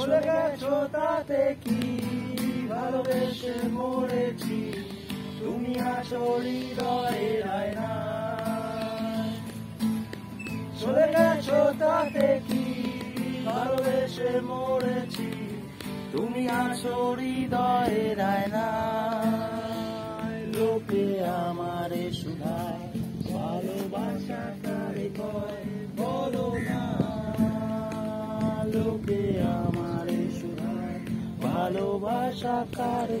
চলে গেছো তাতে কি ভালোবেসে মরেছি? তুমি আসো হৃদয়ের আয়না চলে গেছো তাতে কি ভালোবেসে মরেছি? তুমি আসো হৃদয়ের আয়না লোকে আমারে শুধায়, ভালোবাসা কারে ভালোবাসা কারে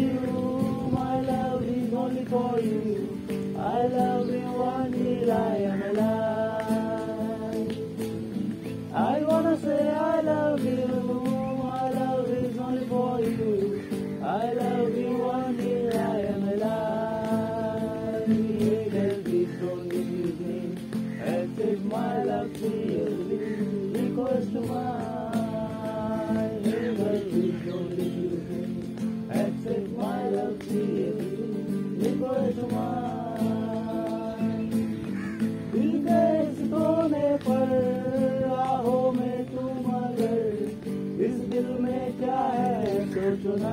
you. My love is only for you. I love you until I am alive. दिल में क्या है सोचना।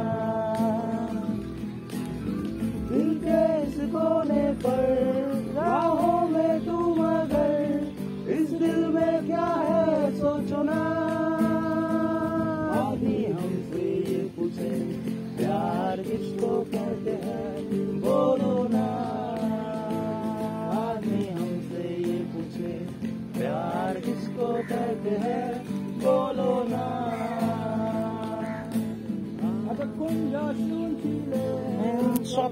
दिल के इस कोने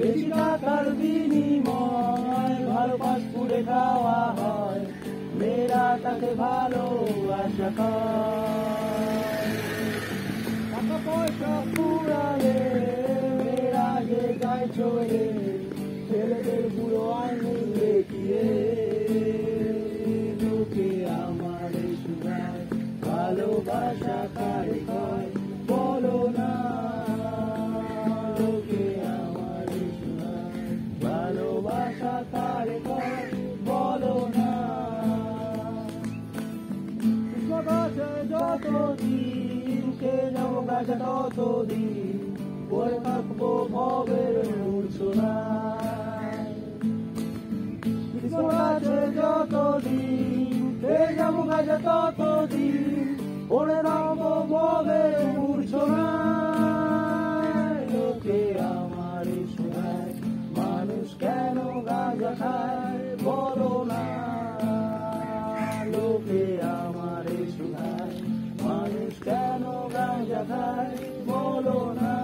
বেশি টাকার বিনিময় ভালো পুড়ে খাওয়া হয়। মেয়েরা তাকে ভালোবাসা করে টাকা পয়সা পুরালে মেয়েরা যে যায় চলে ছেলেদের বুড়ো আইনি দেখিয়ে লোকে আমার সুধায় ভালোবাসা কারে গাছে যতদিন কে যাব গাছে ততদিন পরে থাকব ভবের মূর্ছনা গাছে যতদিন কে যাব গাছে ততদিন পরে থাকব ভবের মূর্ছনা লোকে আমার মানুষ কেন গাঁজা খায়? বলো না। লোকে আমার শোনায় মানুষ কেন গাঁজা খায় বলো না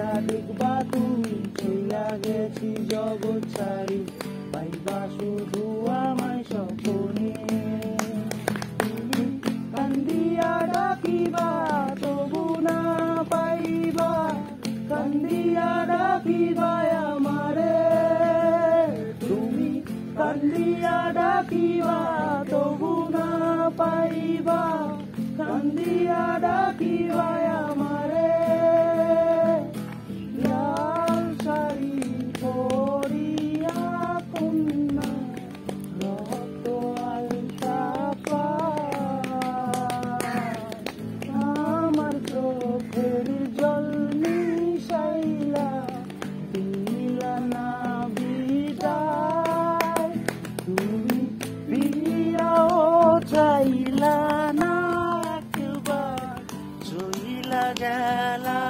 যা দেখবা তুমি চইলা গেছি জগৎ ছাড়ি পাইবা শুধু আমায় সপনে কান্দিয়া ডাকিবা, তবু না পাইবা। কান্দিয়া ডাকিবা আমারে। তুমি কান্দিয়া ডাকিবা, তবু না পাইবা। কান্দিয়া ডাকিবা চইলা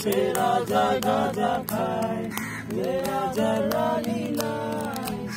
Sera Jagadakai, Vera Jarani Nai,